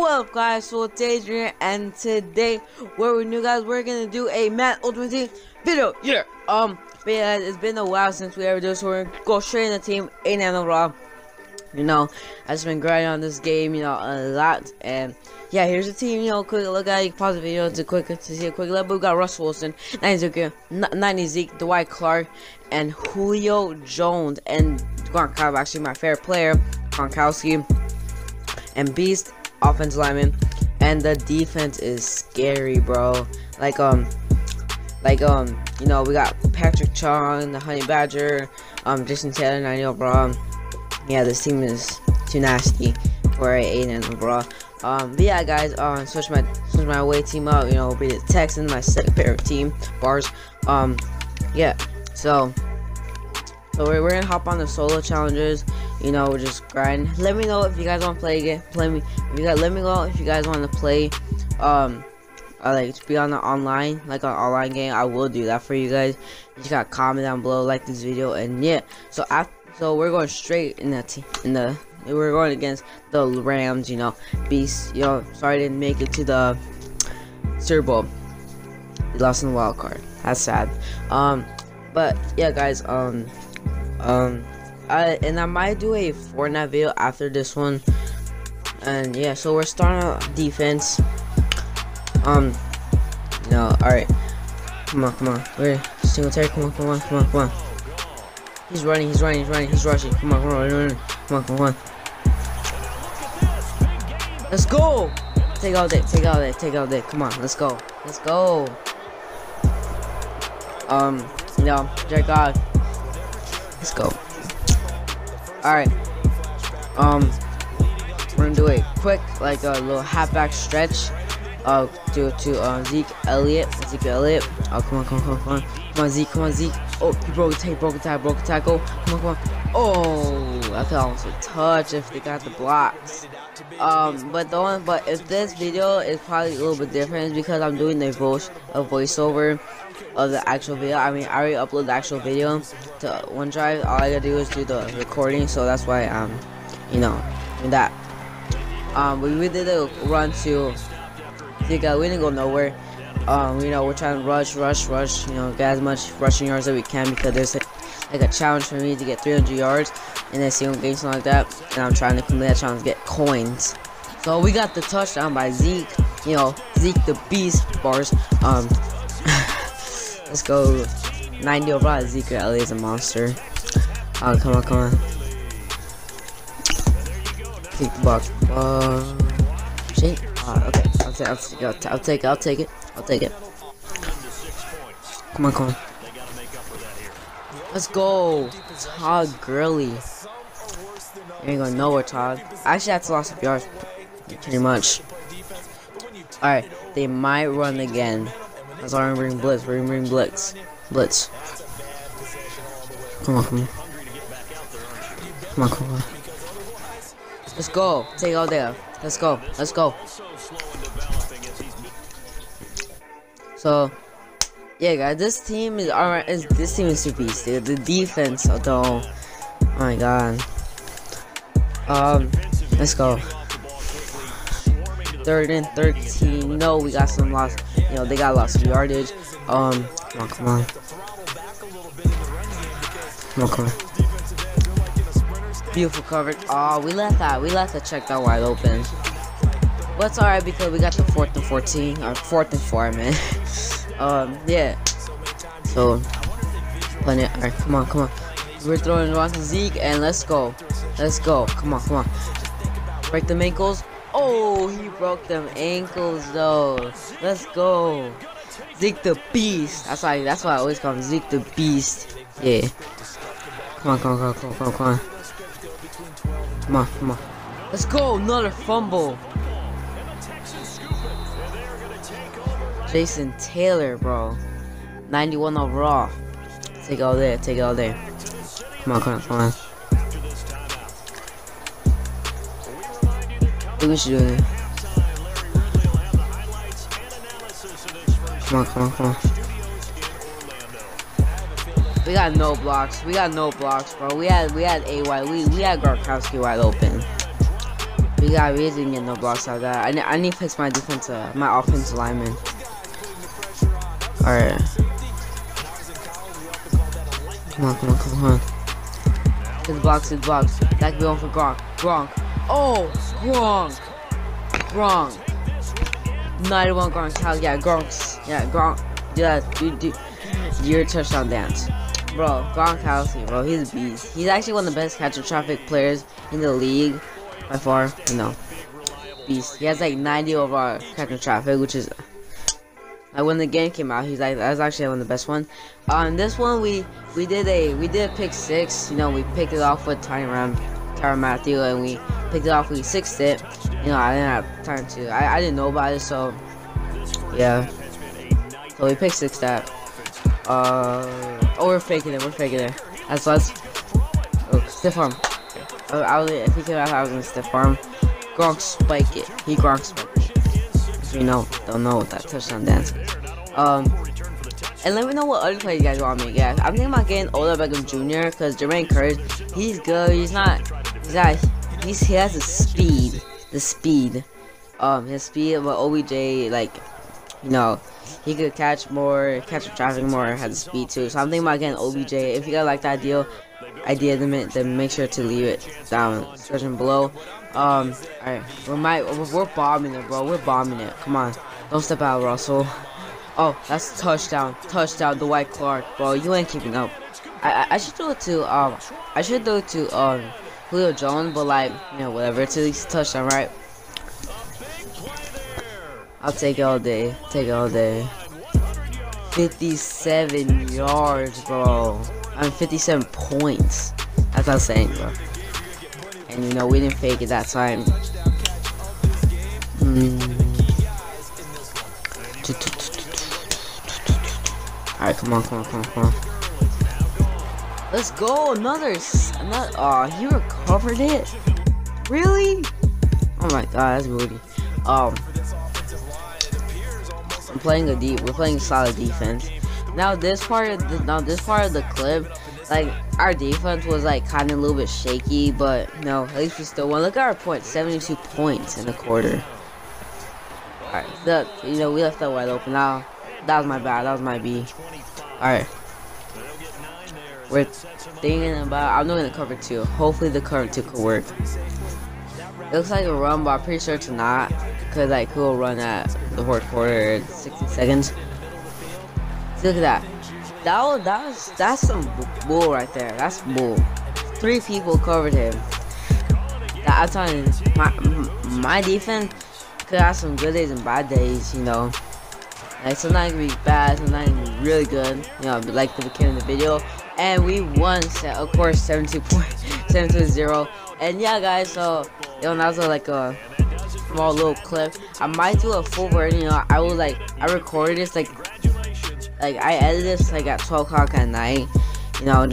What up guys, so it's Adrian and today what we're new guys, we're gonna do a Madden Ultimate Team video. Yeah. Um but yeah it's been a while since we ever did so we're gonna go straight in the team, in and overall. You know, I've just been grinding on this game, you know, a lot and yeah, here's the team, you know, quick look at it, you can pause the video to quick to see a quick look. But we got Russ Wilson, 90 Zeke, 90 Zeke, Dwight Clark, and Julio Jones and Gronkowski, actually my favorite player, Gronkowski and Beast offense lineman, and the defense is scary, bro. Like um, like um, you know we got Patrick Chung, the Honey Badger, um, Jason Taylor, and I know, bro. Yeah, this team is too nasty for a eight and bro. Um, but yeah, guys, um, switch my switch my away team up. You know, be the Texans, my second favorite team, bars. Um, yeah, so so we're, we're gonna hop on the solo challenges. You know, just grind. Let me know if you guys want to play again. Play me. If you guys, let me know if you guys want to play. Um, uh, like to be on the online, like an online game. I will do that for you guys. You just got comment down below, like this video, and yeah. So after, so we're going straight in the team in the. We're going against the Rams. You know, Beast. You know, sorry I didn't make it to the Super Bowl. They lost in the wild card. That's sad. Um, but yeah, guys. Um, um, And I might do a Fortnite video after this one. And yeah, so we're starting out defense. Um, no, all right. Come on, come on. We're Singletary. Come on, come on, come on, come on. He's running. He's running. He's running. He's rushing. Come on, come on, come on, come on, come on. Let's go. Take all that, Take all that, Take all that. Come on. Let's go. Let's go. Um, no, Jack God. Let's go. Alright. Um we're gonna do a quick like a little halfback stretch. Uh to to uh Zeke Elliott. Zeke Elliott. Oh come on, come on, come on, come on. Come on Zeke, come on Zeke. Oh he broke a tackle, broke a tackle, broke a tackle. Come on, come on. Oh I thought almost touch if they got the blocks. Um but the one but if this video is probably a little bit different because I'm doing a voice a voiceover of the actual video. I mean, I already uploaded the actual video to OneDrive. All I gotta do is do the recording, so that's why um, you know, that. Um, we, we did a run to. We didn't go nowhere. Um, you know, we're trying to rush, rush, rush. You know, get as much rushing yards as we can because there's like, like a challenge for me to get 300 yards in a single game, something like that. And I'm trying to complete that challenge, get coins. So we got the touchdown by Zeke. You know, Zeke the Beast bars. Um. Let's go. 90 overall. Zeke Elliott is a monster. Oh, come on, come on. Take the box. Uh, shit. Uh, okay, I'll take, I'll take, I'll, I'll take it, I'll take it, I'll take it. Come on, come on. Let's go. Todd Gurley. You ain't going nowhere, Todd. Actually, that's a loss of yards. Pretty much. Alright, they might run again. That's why I'm bringing Blitz. We're bring Blitz. Blitz. Come on, come on. Come on, come on. Let's go. Take all there. Let's go. Let's go. So, yeah, guys, this team is alright. This team is super. The defense, though. Oh my god. Um, let's go. Third and 13. No, we got some loss. You know, they got lots of yardage. Um, come on, come on. Come on, come on. Beautiful coverage. Oh, we let that. We let that check that wide open. But it's alright because we got the fourth and 14. Or fourth and four, man. um, yeah. So, plenty. Alright, come on, come on. We're throwing around to Zeke and let's go. Let's go. Come on, come on. Break the ankles. Broke them ankles though. Let's go. Zeke the Beast. That's why that's why I always call him Zeke the Beast. Yeah. Come on, come on, come on, come on, come on. Come on, come on. Let's go. Another fumble. Jason Taylor, bro. 91 overall. Take it all there. Take it all there. Come on, come on, come on. we should do Come on, come on, come on. We got no blocks. We got no blocks, bro. We had we had AY. We we had Gronkowski wide open. We got we didn't get no blocks out of that. I need I need to fix my defense uh, my offensive lineman. Alright. Come on, come on, come on. His blocks, his blocks. That could be on for Gronk. Gronk. Oh, Gronk. Gronk. 91 Gronk. Hell yeah, Gronk's. Yeah, Gronk. Yeah, do, do, your touchdown dance. Bro, Gronkowski, bro, he's a beast. He's actually one of the best catch of traffic players in the league by far. You know, Beast. He has like 90 overall catch of traffic, which is like when the game came out, he's like that's actually one of the best ones. On this one, we we did a we did a pick six. You know, we picked it off with Tyrann Tyrann Mathieu, and we picked it off. We sixed it. You know, I didn't have time to. I I didn't know about it, so yeah. So we picked six that. Uh, oh, we're faking it. We're faking it. That's us. Oh, stiff arm. Oh, I was if he came out, I was gonna stiff arm. Gronk spike it. He Gronk spike it. you know, don't know that touchdown dance. Um, and let me know what other players you guys want me to get. I'm thinking about getting Odell Beckham Jr. because Jermaine Kearse, he's good. He's not, he's not, he's, he has the speed, the speed. Um, his speed, but OBJ, like, know, he could catch more, catch traffic more, has the speed too. So I'm thinking about getting OBJ. If you guys like that deal, idea, then, then make sure to leave it down description below. Um, alright, we might, we're bombing it, bro. We're bombing it. Come on, don't step out, Russell. Oh, that's touchdown, touchdown, Dwight Clark, bro. You ain't keeping up. I, I, I should do it to um, I should do it to um, Julio Jones, but like, you know, whatever. It's at least touchdown, right? I'll take it all day. Take it all day. 57 yards, bro. I'm 57 points. That's what I'm saying, bro. And you know, we didn't fake it that time. Mm. Alright, come on, come on, come on, come on. Let's go, another, another, oh, he recovered it? Really? Oh my god, that's booty. Um, playing a deep, we're playing solid defense. Now this part of the, now this part of the clip, like our defense was like kind of a little bit shaky, but no, at least we still won. Look at our points, 72 points in the quarter. Alright, the you know we left that wide open. Now that was my bad. That was my B. Alright. We're thinking about I'm doing gonna cover two. Hopefully the cover two could work. It looks like a run, but I'm pretty sure it's not. Cause like we'll run at the fourth quarter 60 seconds. Look at that. That was, that was, that's some bull right there. That's bull. Three people covered him. I'm telling you, my, my defense could have some good days and bad days, you know. Like sometimes it be bad, sometimes it be really good, you know, like the beginning of the video. And we won, of course, 72 point, 72 0. And yeah, guys, so, you know, that was like a small little clip. I might do a full version, you know, I will like, I recorded this like like I edited this like at 12 o'clock at night, you know.